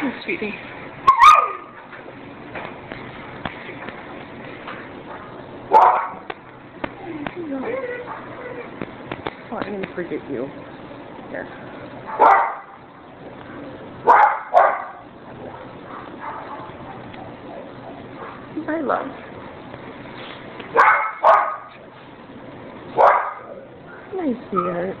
Oh, sweetie. Oh, I'm gonna forget you. Here. I love. Nice, sweetheart.